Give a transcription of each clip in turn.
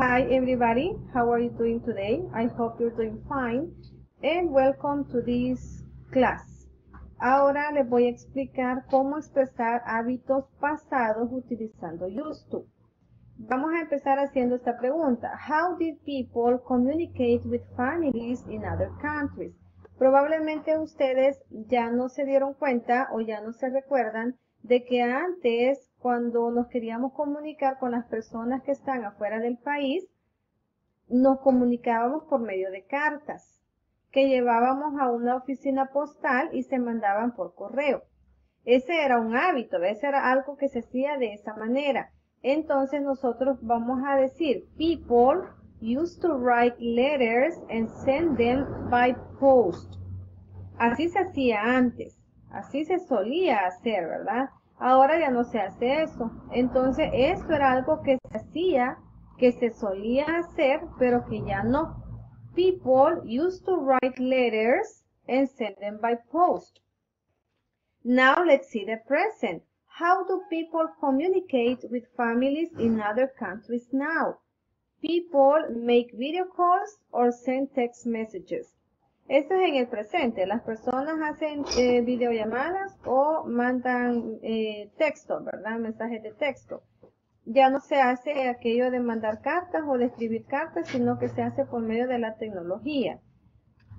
Hi everybody, how are you doing today? I hope you're doing fine and welcome to this class. Ahora les voy a explicar cómo expresar hábitos pasados utilizando used to. Vamos a empezar haciendo esta pregunta. How did people communicate with families in other countries? Probablemente ustedes ya no se dieron cuenta o ya no se recuerdan de que antes cuando nos queríamos comunicar con las personas que están afuera del país, nos comunicábamos por medio de cartas que llevábamos a una oficina postal y se mandaban por correo. Ese era un hábito, ese era algo que se hacía de esa manera. Entonces nosotros vamos a decir, people used to write letters and send them by post. Así se hacía antes, así se solía hacer, ¿verdad? Ahora ya no se hace eso. Entonces esto era algo que se hacía, que se solía hacer, pero que ya no. People used to write letters and send them by post. Now let's see the present. How do people communicate with families in other countries now? People make video calls or send text messages. Esto es en el presente. Las personas hacen eh, videollamadas o mandan eh, texto, ¿verdad? Mensajes de texto. Ya no se hace aquello de mandar cartas o de escribir cartas, sino que se hace por medio de la tecnología.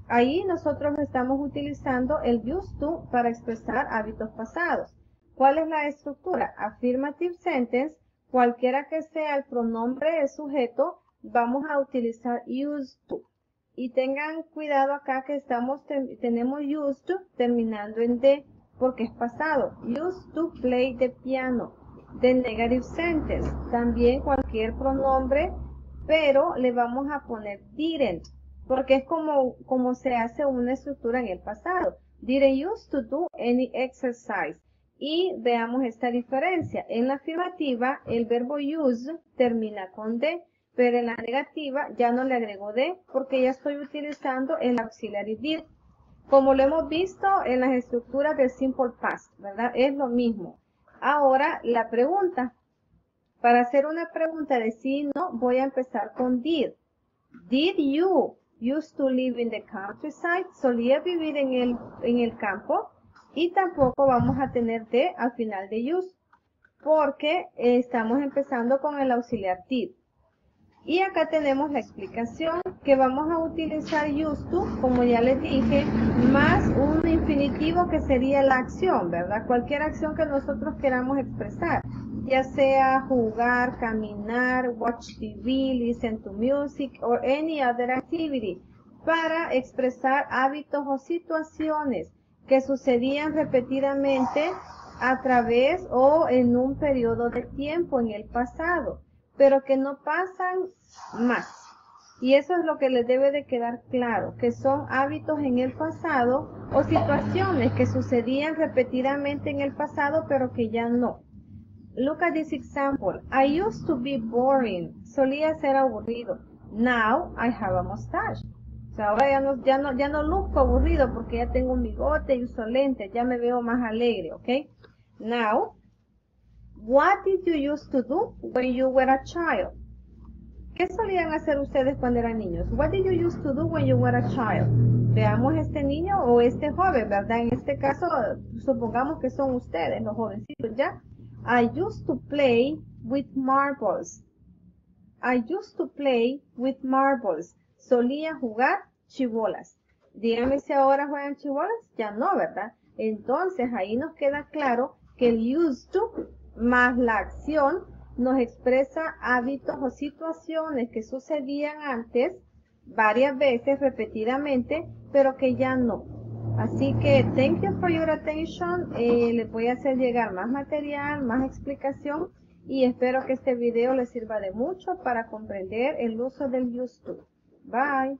Ahí nosotros estamos utilizando el used to para expresar hábitos pasados. ¿Cuál es la estructura? Affirmative sentence cualquiera que sea el pronombre de sujeto, vamos a utilizar used to. Y tengan cuidado acá que estamos tenemos used terminando en D porque es pasado. Used to play the piano. The negative sentence. También cualquier pronombre, pero le vamos a poner didn't. Porque es como, como se hace una estructura en el pasado. Didn't used to do any exercise. Y veamos esta diferencia. En la afirmativa, el verbo use termina con D, pero en la negativa ya no le agrego D porque ya estoy utilizando el auxiliary did. Como lo hemos visto en las estructuras del simple past, ¿verdad? Es lo mismo. Ahora, la pregunta. Para hacer una pregunta de sí no, voy a empezar con did. Did you used to live in the countryside? ¿Solía vivir en el, en el campo? y tampoco vamos a tener de al final de use porque estamos empezando con el auxiliar did. Y acá tenemos la explicación que vamos a utilizar used to, como ya les dije, más un infinitivo que sería la acción, ¿verdad? Cualquier acción que nosotros queramos expresar, ya sea jugar, caminar, watch TV, listen to music, or any other activity, para expresar hábitos o situaciones que sucedían repetidamente a través o en un periodo de tiempo en el pasado, pero que no pasan más. Y eso es lo que les debe de quedar claro, que son hábitos en el pasado o situaciones que sucedían repetidamente en el pasado, pero que ya no. Look at this example. I used to be boring. Solía ser aburrido. Now I have a mustache ahora ya no, ya no, ya no luzco aburrido porque ya tengo un bigote y ya me veo más alegre, ¿ok? Now, what did you used to do when you were a child? ¿Qué solían hacer ustedes cuando eran niños? What did you used to do when you were a child? Veamos este niño o este joven, ¿verdad? En este caso, supongamos que son ustedes, los jovencitos, ¿ya? I used to play with marbles. I used to play with marbles. Solía jugar chibolas. Díganme si ahora juegan chibolas. Ya no, ¿verdad? Entonces ahí nos queda claro que el used to más la acción nos expresa hábitos o situaciones que sucedían antes varias veces repetidamente, pero que ya no. Así que thank you for your attention. Eh, les voy a hacer llegar más material, más explicación y espero que este video les sirva de mucho para comprender el uso del used to. Bye.